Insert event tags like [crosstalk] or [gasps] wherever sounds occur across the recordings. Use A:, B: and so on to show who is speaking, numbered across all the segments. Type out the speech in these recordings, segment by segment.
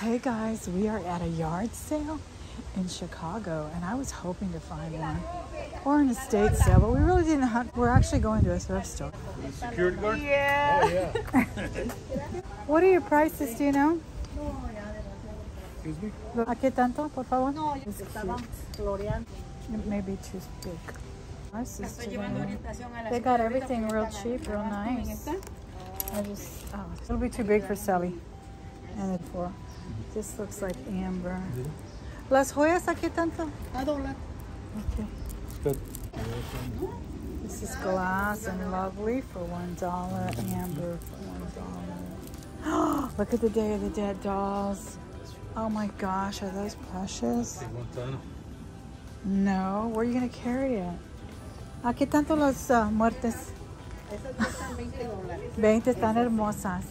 A: Hey guys, we are at a yard sale in Chicago, and I was hoping to find one or an estate sale, but we really didn't hunt. We're actually going to a thrift store.
B: Security guard?
A: Yeah.
B: Oh, yeah. [laughs]
A: What are your prices? Do you know?
B: Excuse me?
A: ¿A qué tanto, por favor?
C: No,
A: It's
C: estaba
A: cute.
C: floreando.
A: It may be too big. Prices
C: Estoy llevando
A: today.
C: orientación a la
A: They got everything real cheap, real nice.
C: esta.
A: I just, oh, it'll be too big for Sally. And it for, this looks like amber. Las joyas, ¿a qué tanto?
C: A dólar.
A: Okay.
B: Good.
A: This is glass and lovely for one dollar. Amber for one dollar. Oh, [gasps] Look at the Day of the Dead dolls. Oh my gosh, are those precious? No, where are you gonna carry it? ¿A qué tanto las uh, muertes?
C: 20 dólares.
A: 20 están hermosas.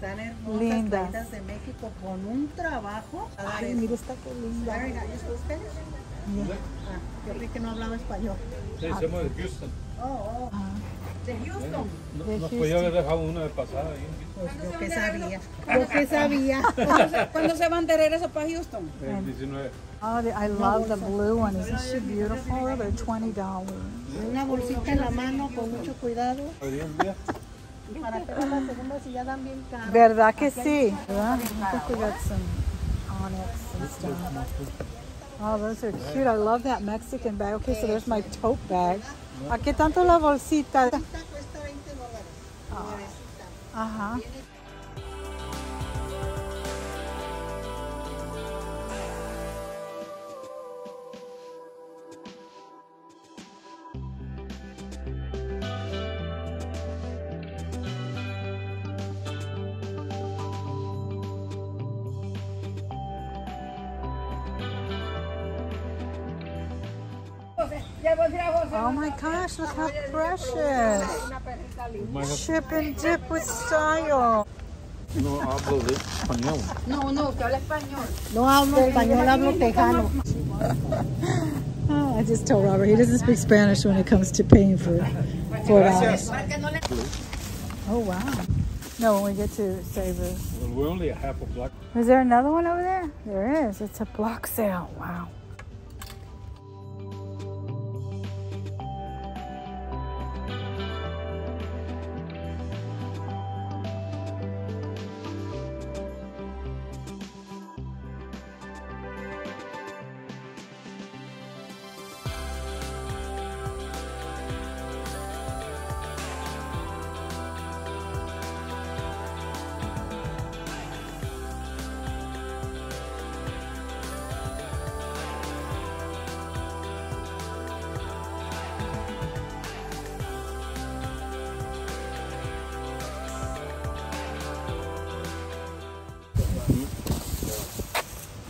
C: Están hermosas,
A: Lindas.
C: traídas de México con un trabajo.
A: Ay, mira esta que linda.
C: Very nice. ¿You Spanish?
A: Yeah.
C: Ah, yo creí que no hablaba español.
B: Sí, somos de Houston.
C: Oh, oh.
A: Ah,
C: De Houston.
B: No-
A: De
B: Nos
A: Houston.
B: podía haber dejado una de pasada ahí.
C: Pues yo que sabía. Yo que sabía. [laughs]
D: ¿Cuándo se van de regreso para Houston?
B: El 19.
A: Oh, the, I love the blue one. Isn't she beautiful? They're twenty dollars.
C: Una bolsita en la mano con mucho cuidado. Y para que vean las segundas si ya dan bien caro.
A: ¿Verdad que sí? ¿Verdad? I think we got some onyx and stuff. Oh, those are cute. I love that Mexican bag. Okay, so there's my tote bag. ¿A qué tanto la bolsita?
C: Esta cuesta 20 dólares. Nuevecita.
A: Ajá. Oh my gosh, look how precious.
D: Una perrita linda.
B: Might have-
A: Chip and dip with style.
B: No hablo de español.
D: No, no, usted habla español.
C: No hablo español, hablo tejano.
A: Oh, I just told Robert he doesn't speak Spanish when it comes to paying for four dollars.
D: Para que no le...
A: Oh wow. No, when we get to Savers.
B: Well, we're only a half a block.
A: Is there another one over there? There is. It's a block sale. Wow.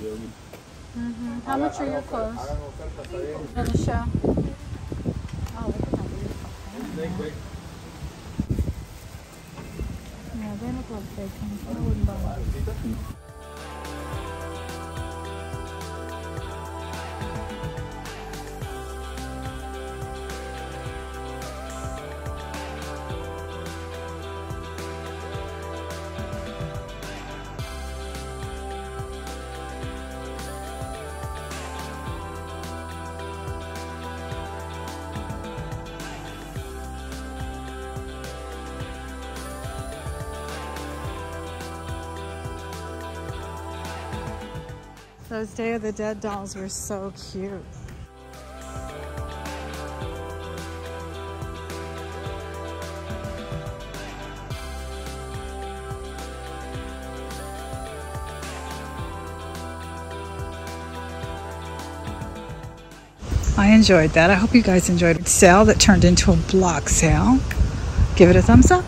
A: Mm-hmm. How much are your clothes? For the show? Oh, look at that beautiful thing. Yeah, they look like fake ones. I wouldn't buy them. Those Day of the Dead dolls were so cute. I enjoyed that. I hope you guys enjoyed. Sale that turned into a block sale. Give it a thumbs up.